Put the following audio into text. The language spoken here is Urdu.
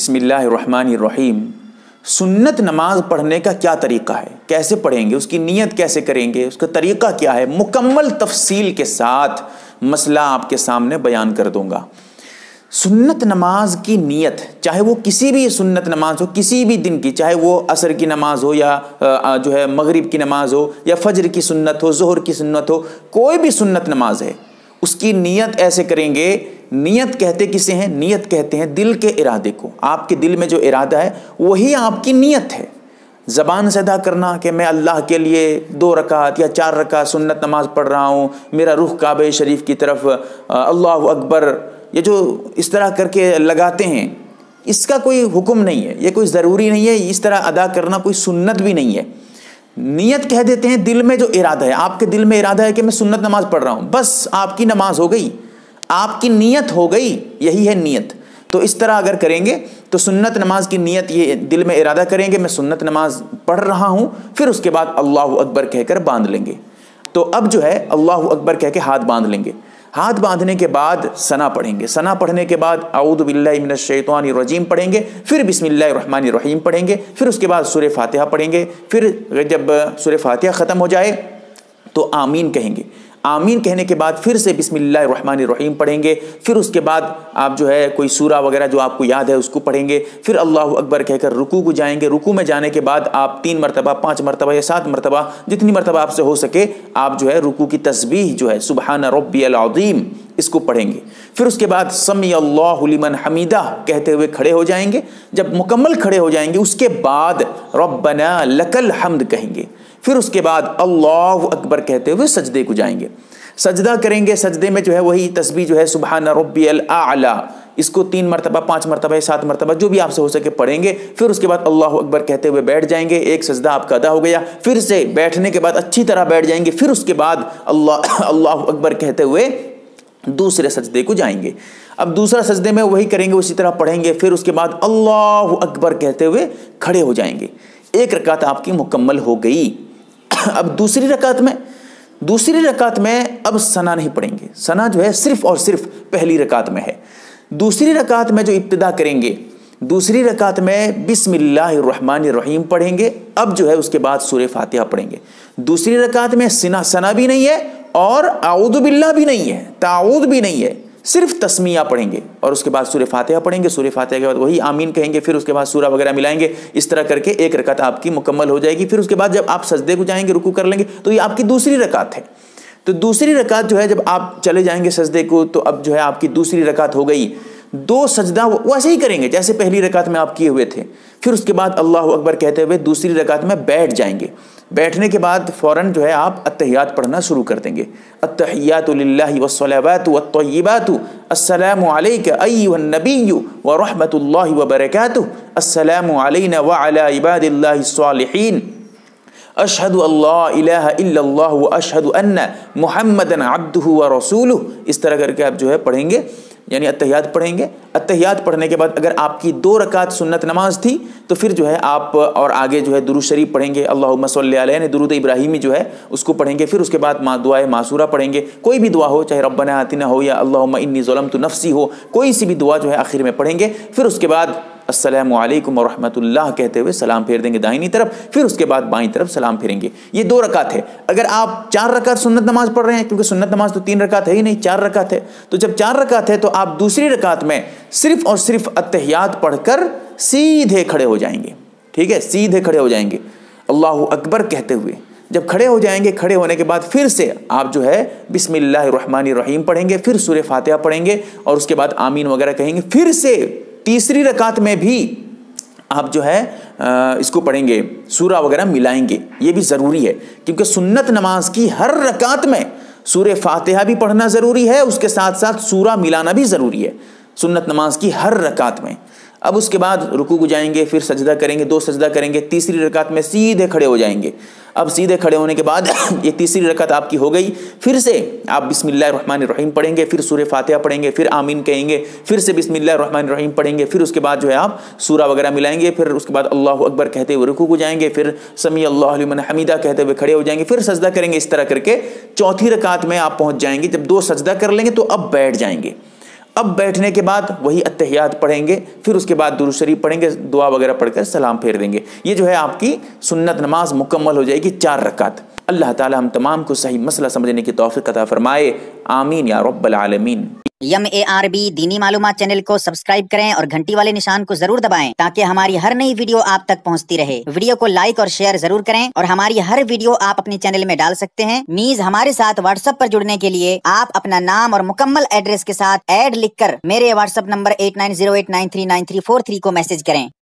بسم اللہ الرحمن الرحیم۔ سنت نماز پڑھنے کا کیا طریقہ ہے؟ کیسے پڑھیں گے؟ اس کی نیت کیسے کریں گے؟ اس کا طریقہ کیا ہے؟ مکمل تفصیل کے ساتھ مسئلہ آپ کے سامنے بیان کر دوں گا۔ سنت نماز کی نیت، چاہے وہ کسی بھی سنت نماز ہو، کسی بھی دن کی، چاہے وہ عصر کی نماز ہو یا جو ہے مغرب کی نماز ہو یا فجر کی سنت ہو، ظہر کی سنت ہو، کوئی بھی سنت نماز ہے، اس کی نیت ایسے کریں گے نیت کہتے کسے ہیں؟ نیت کہتے ہیں دل کے ارادے کو۔ آپ کے دل میں جو ارادہ ہے، وہی آپ کی نیت ہے۔ زبان سے ادا کرنا کہ میں اللہ کے لیے دو رکعت یا چار رکعت سنت نماز پڑھ رہا ہوں، میرا رخ کعبہ شریف کی طرف اللہ اکبر، یہ جو اس طرح کر کے لگاتے ہیں، اس کا کوئی حکم نہیں ہے۔ یہ کوئی ضروری نہیں ہے، اس طرح ادا کرنا کوئی سنت بھی نہیں ہے۔ نیت کہہ دیتے ہیں دل میں جو ارادہ ہے، آپ کے دل میں ارادہ ہے کہ میں سنت نماز پڑھ رہا ہوں، بس آپ کی نماز ہو گئی۔ آپ کی نیت ہو گئی، یہی ہے نیت۔ تو اس طرح اگر کریں گے تو سنت نماز کی نیت یہ دل میں ارادہ کریں گے، میں سنت نماز پڑھ رہا ہوں، پھر اس کے بعد اللہ اکبر کہہ کر باندھ لیں گے۔ تو اب جو ہے، اللہ اکبر کہہ کے ہاتھ باندھ لیں گے۔ ہاتھ باندھنے کے بعد ثنا پڑھیں گے۔ ثنا پڑھنے کے بعد اعوذ باللہ من الشیطان الرجیم پڑھیں گے۔ پھر بسم اللہ الرحمن الرحیم پڑھیں گے۔ پھر اس کے بعد سورہ فاتحہ پڑھیں گے۔ پھر جب سورہ فاتحہ ختم ہو جائے تو آمین کہیں گے۔ آمین کہنے کے بعد پھر سے بسم اللہ الرحمن الرحیم پڑھیں گے۔ پھر اس کے بعد آپ جو ہے کوئی سورہ وغیرہ جو آپ کو یاد ہے اس کو پڑھیں گے۔ پھر اللہ اکبر کہہ کر رکو کو جائیں گے۔ رکو میں جانے کے بعد آپ تین مرتبہ، پانچ مرتبہ یا سات مرتبہ، جتنی مرتبہ آپ سے ہو سکے آپ جو ہے رکو کی تسبیح جو ہے سبحان ربی العظیم اس کو پڑھیں گے۔ پھر اس کے بعد سمی اللہ لمن حمیدہ کہتے ہوئے کھڑے ہو جائیں گے۔ جب مکمل کھڑے ہو جائیں گے، اس کے بعد ربنا لکل حمد کہیں گے۔ پھر اس کے بعد اللہ اکبر کہتے ہوئے سجدے کو جائیں گے۔ سجدہ کریں گے، سجدے میں جو ہے وہی تسبیح جو ہے سبحان ربی العلیٰ اس کو تین مرتبہ، پانچ مرتبہ سات مرتبہ جو بھی آپ سے ہو سکے پڑھیں گے۔ پھر اس کے بعد اللہ اکبر کہتے ہوئے بیٹھ جائیں گے۔ ایک سجدہ آپ کا ادا ہو گیا۔ پھر سے بیٹھنے کے بعد اچھی طرح بیٹھ جائیں گے۔ پھر اس کے بعد اللہ اللہ اکبر کہتے ہوئے دوسرے سجدے کو جائیں گے۔ اب دوسرا سجدے میں وہی کریں گے، اسی طرح پڑھیں گے۔ پھر اس کے بعد اللہ اکبر کہتے ہوئے کھڑے ہو جائیں گے۔ ایک رکعت آپ کی مکمل ہو گئی۔ اب دوسری رکعت میں دوسری رکعت میں اب سنا نہیں پڑھیں گے۔ سنا جو ہے صرف اور صرف پہلی رکعت میں ہے۔ دوسری رکعت میں جو ابتدا کریں گے، دوسری رکعت میں بسم اللہ الرحمن الرحیم پڑھیں گے، اب جو ہے اس کے بعد سورہ فاتحہ پڑھیں گے۔ دوسری رکعت میں سنا سنا بھی نہیں ہے اور اعوذ باللہ بھی نہیں ہے، تعوذ بھی نہیں ہے۔ صرف تسمیہ پڑھیں گے اور اس کے بعد سورہ فاتحہ پڑھیں گے، سورہ فاتحہ کے بعد وہی آمین کہیں گے، پھر اس کے بعد سورہ وغیرہ ملائیں گے، اس طرح کر کے ایک رکعت آپ کی مکمل ہو جائے گی۔ پھر اس کے بعد جب آپ سجدے کو جائیں گے رکو کر لیں گے، تو یہ آپ کی دوسری رکعت ہے۔ تو دوسری رکعت جو ہے، جب آپ چلے جائیں گے سجدے کو، تو اب جو ہے آپ کی دوسری رکعت ہو گئی۔ دو سجدہ ویسے ہی کریں گے جیسے پہلی رکعت میں آپ کیے ہوئے تھے۔ پھر اس کے بعد اللہ اکبر کہتے ہوئے دوسری رکعت میں بیٹھ جائیں گے۔ بیٹھنے کے بعد فوراً جو ہے آپ اتحیات پڑھنا شروع کر دیں گے۔ اتحیات للہ والصلوات والطیبات۔ السلام علیک ایوہ النبی ورحمت اللہ وبرکاتہ السلام علینا وعلا عباد اللہ الصالحین۔ اشہد اللہ الہ الا اللہ اشہد ان محمد عبدہ و رسولہ۔ اس طرح کر کے آپ جو ہے پڑھیں گے۔ یعنی اتحیات پڑھیں گے۔ اتحیات پڑھنے کے بعد اگر آپ کی دو رکعت سنت نماز تھی، تو پھر جو ہے آپ اور آگے جو ہے درود شریف پڑھیں گے۔ اللہ صلی علیہ نے درود ابراہیمی جو ہے، اس کو پڑھیں گے۔ پھر اس کے بعد ماں دعائے معصورہ پڑھیں گے۔ کوئی بھی دعا ہو، چاہے ربنا آتنا ہو یا اللہ انی ظلم تو نفسی ہو، کوئی سی بھی دعا جو ہے آخر میں پڑھیں گے۔ پھر اس کے بعد السلام علیکم ورحمۃ اللہ کہتے ہوئے سلام پھیر دیں گے دائنی طرف، پھر اس کے بعد بائیں طرف سلام پھیریں گے۔ یہ دو رکعت ہے۔ اگر آپ چار رکعت سنت نماز پڑھ رہے ہیں، کیونکہ سنت نماز تو تین رکعت ہے ہی نہیں، چار رکعت ہے۔ تو جب چار رکعت ہے تو آپ دوسری رکعت میں صرف اور صرف اتحیات پڑھ کر سیدھے کھڑے ہو جائیں گے۔ ٹھیک ہے، سیدھے کھڑے ہو جائیں گے۔ اللہ اکبر کہتے ہوئے جب کھڑے ہو جائیں گے، کھڑے ہونے کے بعد پھر سے آپ جو ہے بسم اللہ الرحمن الرحیم پڑھیں گے، پھر سورہ فاتحہ پڑھیں گے اور اس کے بعد آمین وغیرہ کہیں گے۔ پھر سے تیسری رکعت میں بھی آپ جو ہے اس کو پڑھیں گے، سورہ وغیرہ ملائیں گے۔ یہ بھی ضروری ہے، کیونکہ سنت نماز کی ہر رکعت میں سورہ فاتحہ بھی پڑھنا ضروری ہے، اس کے ساتھ ساتھ سورہ ملانا بھی ضروری ہے۔ سنت نماز کی ہر رکعت میں۔ اب اس کے بعد رکو کو جائیں گے، پھر سجدہ کریں گے، دو سجدہ کریں گے، تیسری رکعت میں سیدھے کھڑے ہو جائیں گے۔ اب سیدھے کھڑے ہونے کے بعد یہ تیسری رکعت آپ کی ہو گئی۔ پھر سے آپ بسم اللہ الرحمن الرحیم پڑھیں گے، پھر سورہ فاتحہ پڑھیں گے، پھر آمین کہیں گے، پھر سے بسم اللہ الرحمن الرحیم پڑھیں گے، پھر اس کے بعد جو ہے آپ سورہ وغیرہ ملائیں گے، پھر اس کے بعد اللہ اکبر کہتے ہوئے رکو کو جائیں گے، پھر سمی اللہ علیہ حمیدہ کہتے ہوئے کھڑے ہو جائیں گے، پھر سجدہ کریں گے۔ اس طرح کر کے چوتھی رکعت میں آپ پہنچ جائیں گے۔ جب دو سجدہ کر لیں گے تو اب بیٹھ جائیں گے۔ اب بیٹھنے کے بعد وہی اتحیات پڑھیں گے، پھر اس کے بعد درو شریف پڑھیں گے، دعا وغیرہ پڑھ کر سلام پھیر دیں گے۔ یہ جو ہے آپ کی سنت نماز مکمل ہو جائے گی چار رکعت۔ اللہ تعالی ہم تمام کو صحیح مسئلہ سمجھنے کی توفیق عطا فرمائے۔ آمین یا رب العالمین۔ یم اے آر بی دینی معلومات چینل کو سبسکرائب کریں اور گھنٹی والے نشان کو ضرور دبائیں تاکہ ہماری ہر نئی ویڈیو آپ تک پہنچتی رہے۔ ویڈیو کو لائک اور شیئر ضرور کریں اور ہماری ہر ویڈیو آپ اپنے چینل میں ڈال سکتے ہیں۔ نیز ہمارے ساتھ واٹس ایپ پر جڑنے کے لیے آپ اپنا نام اور مکمل ایڈریس کے ساتھ ایڈ لکھ کر میرے WhatsApp number eight nine zero eight nine three nine three four three کو میسج کریں۔